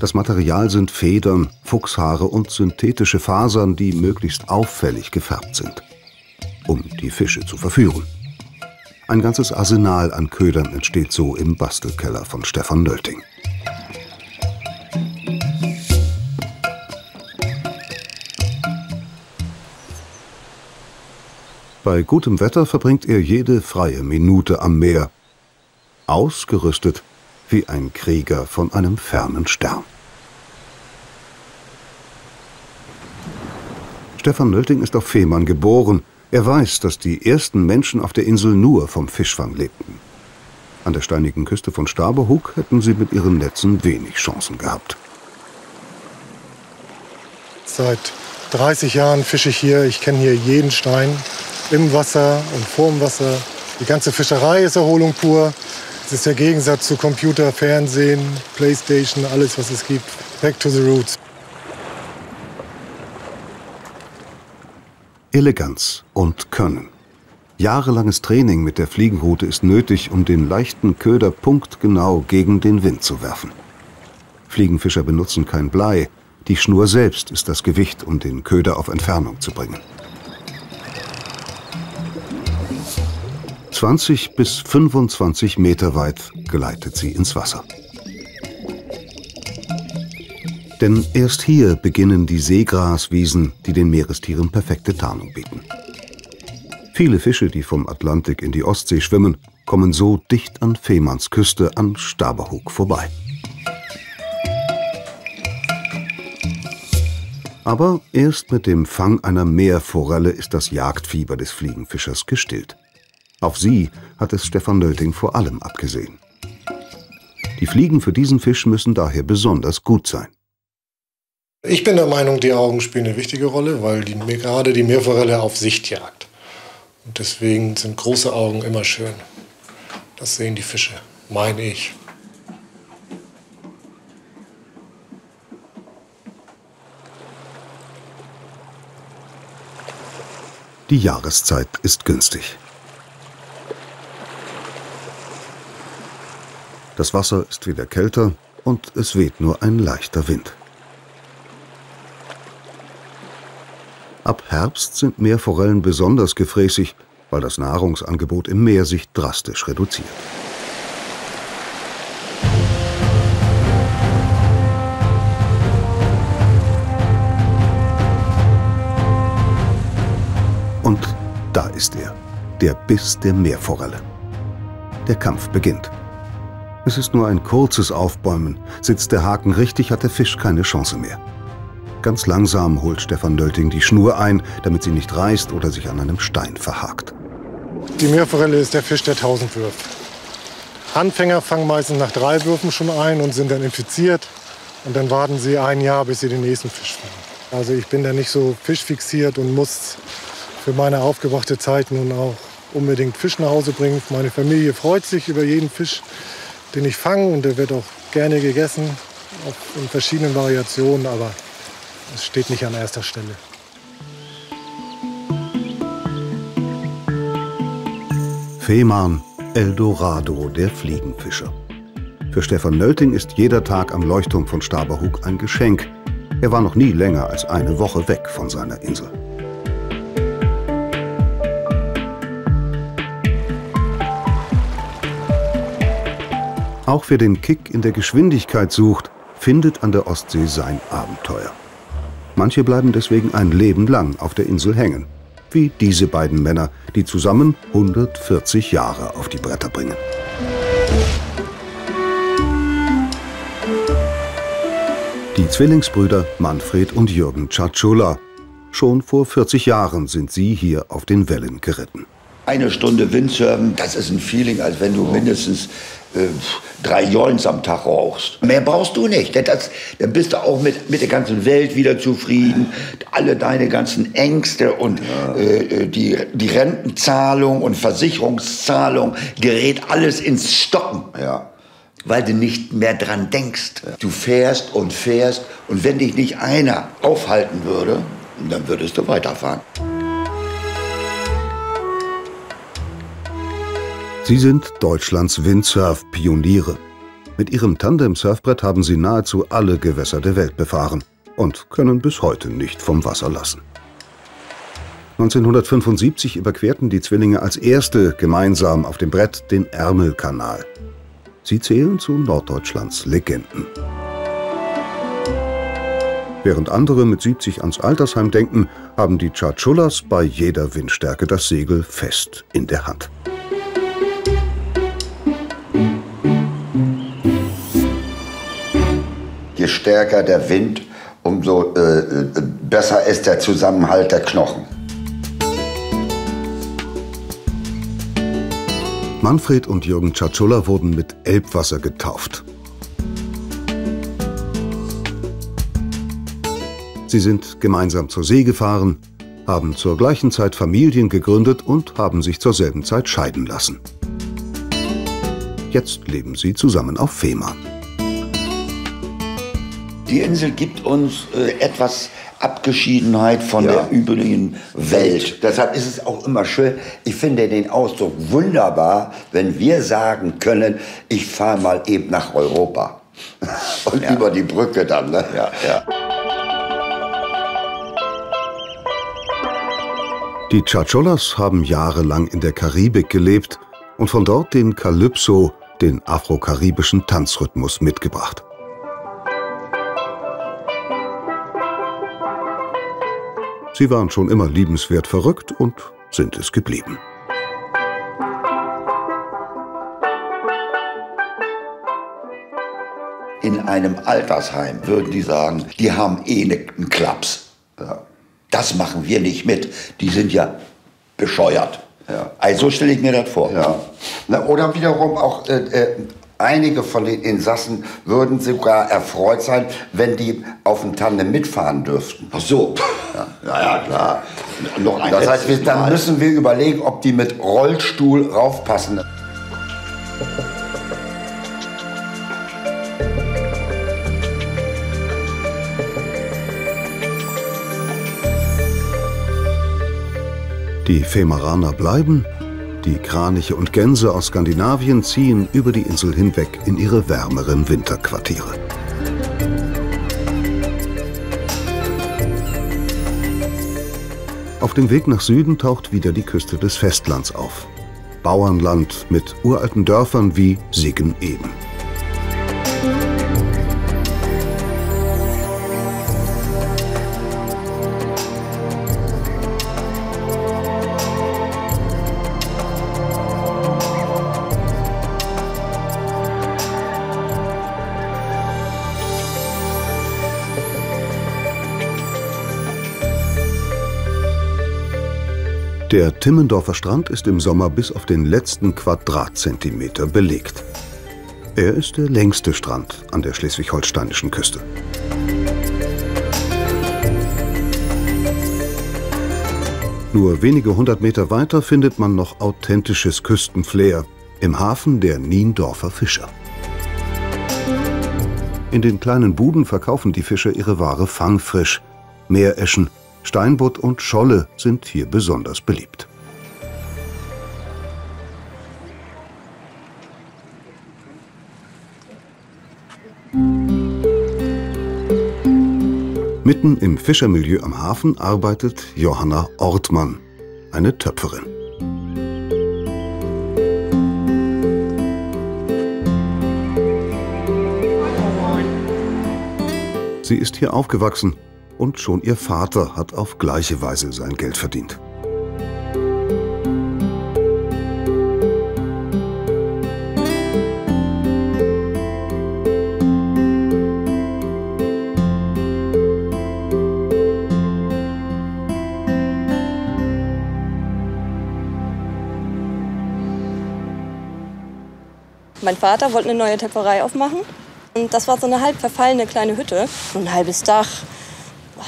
Das Material sind Federn, Fuchshaare und synthetische Fasern, die möglichst auffällig gefärbt sind, um die Fische zu verführen. Ein ganzes Arsenal an Ködern entsteht so im Bastelkeller von Stefan Nölting. Bei gutem Wetter verbringt er jede freie Minute am Meer, ausgerüstet wie ein Krieger von einem fernen Stern. Stefan Nölting ist auf Fehmarn geboren. Er weiß, dass die ersten Menschen auf der Insel nur vom Fischfang lebten. An der steinigen Küste von Staberhug hätten sie mit ihren Netzen wenig Chancen gehabt. Seit 30 Jahren fische ich hier. Ich kenne hier jeden Stein im Wasser und vorm Wasser. Die ganze Fischerei ist Erholung pur. Es ist der Gegensatz zu Computer, Fernsehen, Playstation, alles was es gibt. Back to the roots. Eleganz und Können. Jahrelanges Training mit der Fliegenroute ist nötig, um den leichten Köder punktgenau gegen den Wind zu werfen. Fliegenfischer benutzen kein Blei, die Schnur selbst ist das Gewicht, um den Köder auf Entfernung zu bringen. 20 bis 25 Meter weit gleitet sie ins Wasser. Denn erst hier beginnen die Seegraswiesen, die den Meerestieren perfekte Tarnung bieten. Viele Fische, die vom Atlantik in die Ostsee schwimmen, kommen so dicht an Fehmarns Küste an Staberhug vorbei. Aber erst mit dem Fang einer Meerforelle ist das Jagdfieber des Fliegenfischers gestillt. Auf sie hat es Stefan Nölting vor allem abgesehen. Die Fliegen für diesen Fisch müssen daher besonders gut sein. Ich bin der Meinung, die Augen spielen eine wichtige Rolle, weil die, gerade die Meerforelle auf Sicht jagt. Und deswegen sind große Augen immer schön. Das sehen die Fische, meine ich. Die Jahreszeit ist günstig. Das Wasser ist wieder kälter und es weht nur ein leichter Wind. Ab Herbst sind Meerforellen besonders gefräßig, weil das Nahrungsangebot im Meer sich drastisch reduziert. Und da ist er, der Biss der Meerforelle. Der Kampf beginnt. Es ist nur ein kurzes Aufbäumen. Sitzt der Haken richtig, hat der Fisch keine Chance mehr. Ganz langsam holt Stefan Nölting die Schnur ein, damit sie nicht reißt oder sich an einem Stein verhakt. Die Meerforelle ist der Fisch, der tausend wirft. Anfänger fangen meistens nach drei Würfen schon ein und sind dann infiziert. Und dann warten sie ein Jahr, bis sie den nächsten Fisch fangen. Also ich bin da nicht so fischfixiert und muss für meine aufgebrachte Zeit nun auch unbedingt Fisch nach Hause bringen. Meine Familie freut sich über jeden Fisch, den ich fange und der wird auch gerne gegessen, in verschiedenen Variationen. Aber es steht nicht an erster Stelle. Fehmarn, Eldorado der Fliegenfischer. Für Stefan Nölting ist jeder Tag am Leuchtturm von Staberhug ein Geschenk. Er war noch nie länger als eine Woche weg von seiner Insel. Auch wer den Kick in der Geschwindigkeit sucht, findet an der Ostsee sein Abenteuer. Manche bleiben deswegen ein Leben lang auf der Insel hängen. Wie diese beiden Männer, die zusammen 140 Jahre auf die Bretter bringen. Die Zwillingsbrüder Manfred und Jürgen Tschatschula. Schon vor 40 Jahren sind sie hier auf den Wellen geritten. Eine Stunde Windsurfen, das ist ein Feeling, als wenn du mindestens äh, drei Joints am Tag rauchst. Mehr brauchst du nicht. Das, dann bist du auch mit, mit der ganzen Welt wieder zufrieden. Alle deine ganzen Ängste und ja. äh, die, die Rentenzahlung und Versicherungszahlung gerät alles ins Stocken. Ja. Weil du nicht mehr dran denkst. Du fährst und fährst und wenn dich nicht einer aufhalten würde, dann würdest du weiterfahren. Sie sind Deutschlands Windsurf-Pioniere. Mit ihrem Tandem-Surfbrett haben sie nahezu alle Gewässer der Welt befahren und können bis heute nicht vom Wasser lassen. 1975 überquerten die Zwillinge als erste gemeinsam auf dem Brett den Ärmelkanal. Sie zählen zu Norddeutschlands Legenden. Während andere mit 70 ans Altersheim denken, haben die Chachulas bei jeder Windstärke das Segel fest in der Hand. Stärker der Wind, umso äh, äh, besser ist der Zusammenhalt der Knochen. Manfred und Jürgen Czaczulla wurden mit Elbwasser getauft. Sie sind gemeinsam zur See gefahren, haben zur gleichen Zeit Familien gegründet und haben sich zur selben Zeit scheiden lassen. Jetzt leben sie zusammen auf Fehmarn. Die Insel gibt uns äh, etwas Abgeschiedenheit von ja. der übrigen Welt. Deshalb ist es auch immer schön, ich finde den Ausdruck wunderbar, wenn wir sagen können, ich fahre mal eben nach Europa. *laughs* Und ja. über die Brücke dann. Ne? Ja, ja. Die Chacholas haben jahrelang in der Karibik gelebt und von dort den Calypso, den afrokaribischen Tanzrhythmus, mitgebracht. Sie waren schon immer liebenswert verrückt und sind es geblieben. In einem Altersheim würden die sagen, die haben eh ne, einen Klaps. Ja. Das machen wir nicht mit. Die sind ja bescheuert. Ja. Also stelle ich mir das vor. Ja. Na, oder wiederum auch äh, äh, einige von den Insassen würden sogar erfreut sein, wenn die auf dem Tandem mitfahren dürften. Ach so. Ja, ja, klar. Noch ein das heißt, wir, dann müssen wir überlegen, ob die mit Rollstuhl raufpassen. Die Femeraner bleiben, die Kraniche und Gänse aus Skandinavien ziehen über die Insel hinweg in ihre wärmeren Winterquartiere. Auf dem Weg nach Süden taucht wieder die Küste des Festlands auf. Bauernland mit uralten Dörfern wie Siggen-Eden. Der Timmendorfer Strand ist im Sommer bis auf den letzten Quadratzentimeter belegt. Er ist der längste Strand an der schleswig-holsteinischen Küste. Nur wenige hundert Meter weiter findet man noch authentisches Küstenflair im Hafen der Niendorfer Fischer. In den kleinen Buden verkaufen die Fischer ihre Ware fangfrisch. Meereschen, Steinbutt und Scholle sind hier besonders beliebt. Mitten im Fischermilieu am Hafen arbeitet Johanna Ortmann, eine Töpferin. Sie ist hier aufgewachsen und schon ihr Vater hat auf gleiche Weise sein Geld verdient. Mein Vater wollte eine neue Töpferei aufmachen. Und das war so eine halb verfallene kleine Hütte. ein halbes Dach,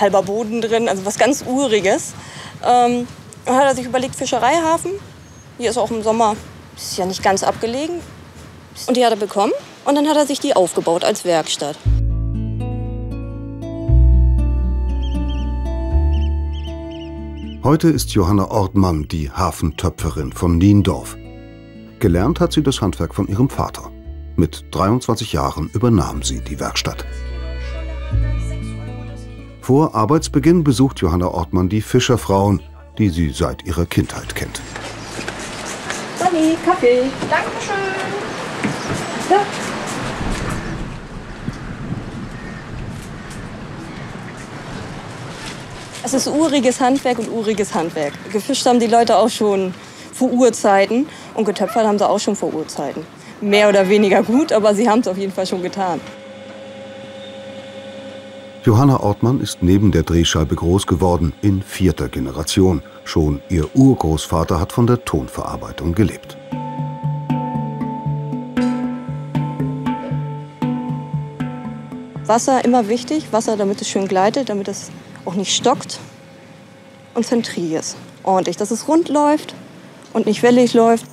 halber Boden drin, also was ganz Uriges. Ähm, dann hat er sich überlegt, Fischereihafen. Hier ist auch im Sommer, ist ja nicht ganz abgelegen. Und die hat er bekommen und dann hat er sich die aufgebaut als Werkstatt. Heute ist Johanna Ortmann die Hafentöpferin von Niendorf. Gelernt hat sie das Handwerk von ihrem Vater. Mit 23 Jahren übernahm sie die Werkstatt. Vor Arbeitsbeginn besucht Johanna Ortmann die Fischerfrauen, die sie seit ihrer Kindheit kennt. Sonny, Kaffee. Dankeschön. Ja. Es ist uriges Handwerk und uriges Handwerk. Gefischt haben die Leute auch schon vor Urzeiten und getöpfert haben sie auch schon vor Urzeiten. Mehr oder weniger gut, aber sie haben es auf jeden Fall schon getan. Johanna Ortmann ist neben der Drehscheibe groß geworden, in vierter Generation. Schon ihr Urgroßvater hat von der Tonverarbeitung gelebt. Wasser immer wichtig, Wasser, damit es schön gleitet, damit es auch nicht stockt und zentriert ist. Ordentlich, dass es rund läuft und nicht wellig läuft.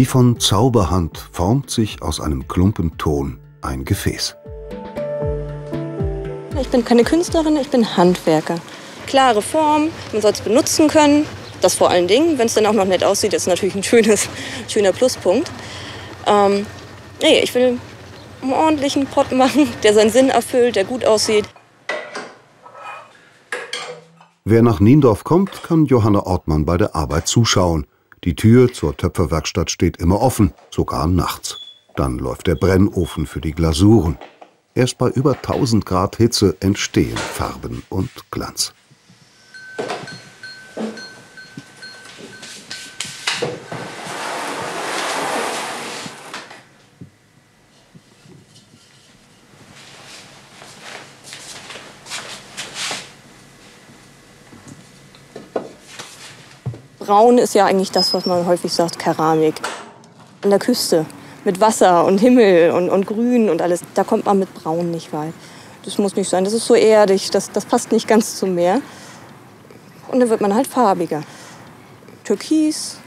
Wie von Zauberhand formt sich aus einem Klumpen Ton ein Gefäß. Ich bin keine Künstlerin, ich bin Handwerker. Klare Form, man soll es benutzen können. Das vor allen Dingen. Wenn es dann auch noch nett aussieht, ist natürlich ein schönes, *laughs* schöner Pluspunkt. Ähm, nee, ich will einen ordentlichen Pott machen, *laughs* der seinen Sinn erfüllt, der gut aussieht. Wer nach Niendorf kommt, kann Johanna Ortmann bei der Arbeit zuschauen. Die Tür zur Töpferwerkstatt steht immer offen, sogar nachts. Dann läuft der Brennofen für die Glasuren. Erst bei über 1000 Grad Hitze entstehen Farben und Glanz. Braun ist ja eigentlich das, was man häufig sagt, Keramik. An der Küste mit Wasser und Himmel und, und Grün und alles, da kommt man mit Braun nicht weit. Das muss nicht sein, das ist so erdig, das, das passt nicht ganz zum Meer. Und dann wird man halt farbiger. Türkis,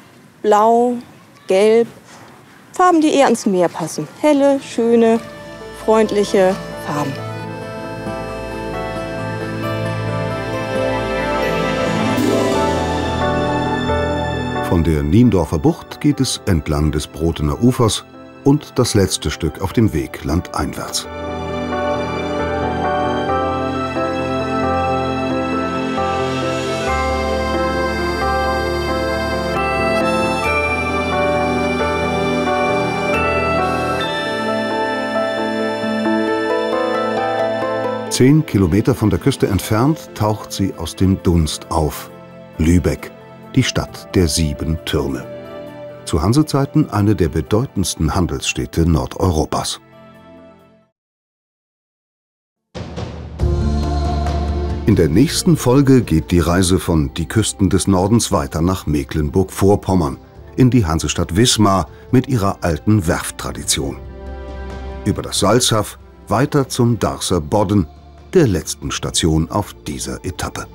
Blau, Gelb, Farben, die eher ans Meer passen. Helle, schöne, freundliche Farben. Von der Niendorfer Bucht geht es entlang des Brotener Ufers und das letzte Stück auf dem Weg landeinwärts. Zehn Kilometer von der Küste entfernt taucht sie aus dem Dunst auf. Lübeck, die Stadt der sieben Türme. Zu Hansezeiten eine der bedeutendsten Handelsstädte Nordeuropas. In der nächsten Folge geht die Reise von die Küsten des Nordens weiter nach Mecklenburg-Vorpommern, in die Hansestadt Wismar mit ihrer alten Werfttradition. Über das Salzhaff weiter zum Darßer Bodden, der letzten Station auf dieser Etappe.